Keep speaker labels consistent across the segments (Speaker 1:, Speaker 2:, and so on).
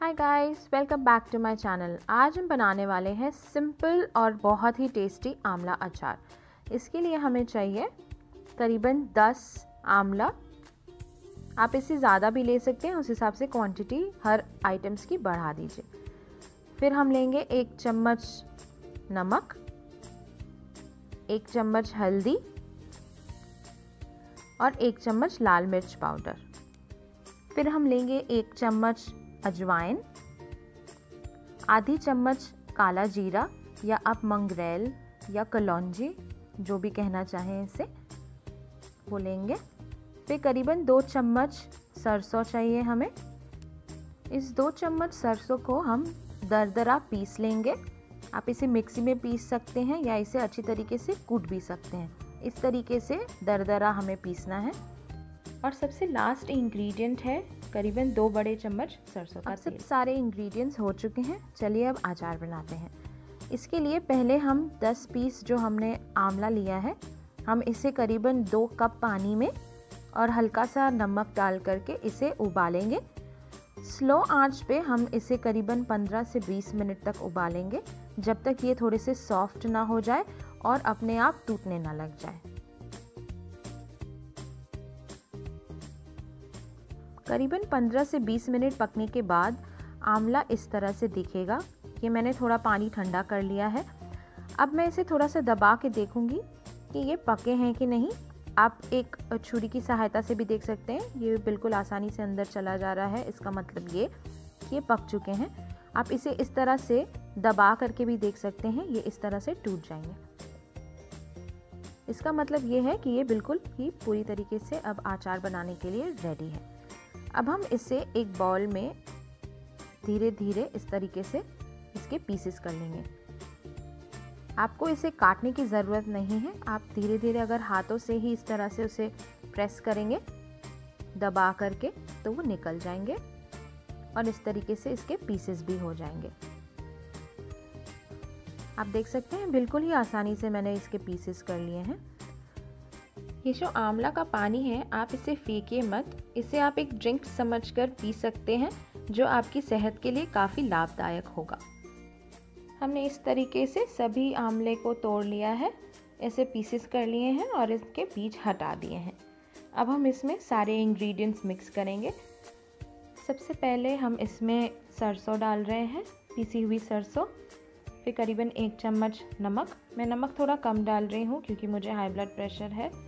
Speaker 1: Hi guys welcome back to my channel आज हम बनाने वाले हैं सिंपल और बहुत ही टेस्टी आंवला अचार। इसके लिए हमें चाहिए करीबन 10 आंवला आप इसे ज़्यादा भी ले सकते हैं, उस हिसाब से क्वांटिटी हर आइटम्स की बढ़ा दीजिए। फिर हम लेंगे एक चम्मच नमक, एक चम्मच हल्दी और एक चम्मच लाल मिर्च पाउडर। फिर हम लेंगे एक चम्मच अजवाइन, आधी चम्मच काला जीरा या आप मंगरेल या कलौंजी, जो भी कहना चाहें इसे, वो लेंगे। फिर करीबन दो चम्मच सरसों चाहिए हमें। इस दो चम्मच सरसों को हम दरदरा पीस लेंगे। आप इसे मिक्सी में पीस सकते हैं या इसे अच्छी तरीके से कूट भी सकते हैं। इस तरीके से दरदरा हमें पीसना है। और सबसे लास्ट इंग्रेडिएंट है करीबन दो बड़े चम्मच सरसों का सब सारे इंग्रेडिएंट्स हो चुके हैं। चलिए अब अचार बनाते हैं। इसके लिए पहले हम 10 पीस जो हमने आंवला लिया है हम इसे करीबन दो कप पानी में और हल्का सा नमक डाल करके इसे उबालेंगे। स्लो आँच पे हम इसे करीबन 15 से 20 मिनट तक उबालेंगे जब तक ये थोड़े से सॉफ्ट ना हो जाए और अपने आप टूटने ना लग जाए। करीबन 15 से 20 मिनट पकने के बाद आंवला इस तरह से दिखेगा कि मैंने थोड़ा पानी ठंडा कर लिया है। अब मैं इसे थोड़ा सा दबा के देखूँगी कि ये पके हैं कि नहीं। आप एक छुरी की सहायता से भी देख सकते हैं। ये बिल्कुल आसानी से अंदर चला जा रहा है। इसका मतलब ये कि ये पक चुके हैं। आप इसे इस तरह से दबा करके भी देख सकते हैं। ये इस तरह से टूट जाएँगे। इसका मतलब ये है कि ये बिल्कुल ही पूरी तरीके से अब आचार बनाने के लिए रेडी है। अब हम इसे एक बाउल में धीरे धीरे इस तरीके से इसके पीसेस कर लेंगे। आपको इसे काटने की ज़रूरत नहीं है। आप धीरे धीरे अगर हाथों से ही इस तरह से उसे प्रेस करेंगे, दबा करके तो वो निकल जाएँगे और इस तरीके से इसके पीसेस भी हो जाएँगे। आप देख सकते हैं, बिल्कुल ही आसानी से मैंने इसके पीसेस कर लिए हैं। ये जो आंवला का पानी है, आप इसे फेंकिए मत। इसे आप एक ड्रिंक समझकर पी सकते हैं, जो आपकी सेहत के लिए काफ़ी लाभदायक होगा। हमने इस तरीके से सभी आमले को तोड़ लिया है। ऐसे पीसेस कर लिए हैं और इसके बीज हटा दिए हैं। अब हम इसमें सारे इंग्रेडिएंट्स मिक्स करेंगे। सबसे पहले हम इसमें सरसों डाल रहे हैं, पीसी हुई सरसों। फिर करीबन एक चम्मच नमक। मैं नमक थोड़ा कम डाल रही हूँ, क्योंकि मुझे हाई ब्लड प्रेशर है।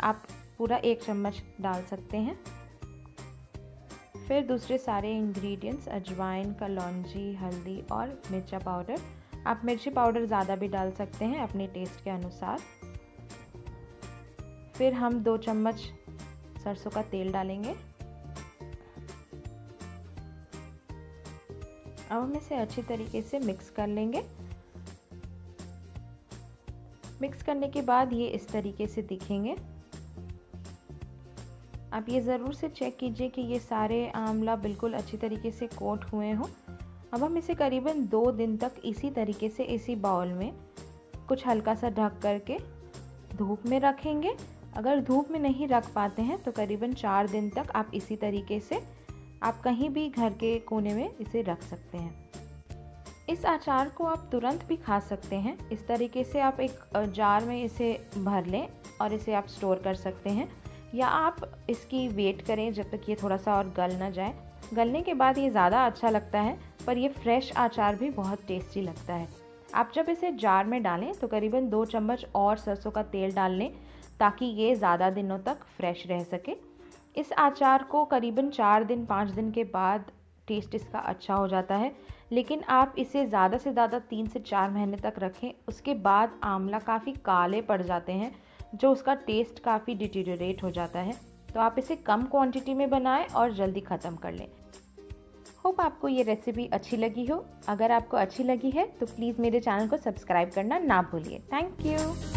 Speaker 1: आप पूरा एक चम्मच डाल सकते हैं। फिर दूसरे सारे इंग्रेडिएंट्स अजवाइन, कलौजी, हल्दी और मिर्चा पाउडर आप मिर्ची पाउडर ज़्यादा भी डाल सकते हैं अपने टेस्ट के अनुसार। फिर हम दो चम्मच सरसों का तेल डालेंगे। अब हम इसे अच्छी तरीके से मिक्स कर लेंगे। मिक्स करने के बाद ये इस तरीके से दिखेंगे। आप ये ज़रूर से चेक कीजिए कि ये सारे आंवला बिल्कुल अच्छी तरीके से कोट हुए हों। अब हम इसे करीबन दो दिन तक इसी तरीके से इसी बाउल में कुछ हल्का सा ढक करके धूप में रखेंगे। अगर धूप में नहीं रख पाते हैं तो करीबन चार दिन तक आप इसी तरीके से आप कहीं भी घर के कोने में इसे रख सकते हैं। इस अचार को आप तुरंत भी खा सकते हैं। इस तरीके से आप एक जार में इसे भर लें और इसे आप स्टोर कर सकते हैं। या आप इसकी वेट करें जब तक ये थोड़ा सा और गल ना जाए। गलने के बाद ये ज़्यादा अच्छा लगता है, पर ये फ्रेश अचार भी बहुत टेस्टी लगता है। आप जब इसे जार में डालें तो करीबन दो चम्मच और सरसों का तेल डाल लें, ताकि ये ज़्यादा दिनों तक फ्रेश रह सके। इस अचार को करीबन चार दिन, पाँच दिन के बाद टेस्ट इसका अच्छा हो जाता है। लेकिन आप इसे ज़्यादा से ज़्यादा तीन से चार महीने तक रखें, उसके बाद आंवला काफ़ी काले पड़ जाते हैं जो उसका टेस्ट काफ़ी डिटीरेट हो जाता है। तो आप इसे कम क्वांटिटी में बनाएँ और जल्दी ख़त्म कर लें। होप आपको ये रेसिपी अच्छी लगी हो। अगर आपको अच्छी लगी है तो प्लीज़ मेरे चैनल को सब्सक्राइब करना ना भूलिए। Thank you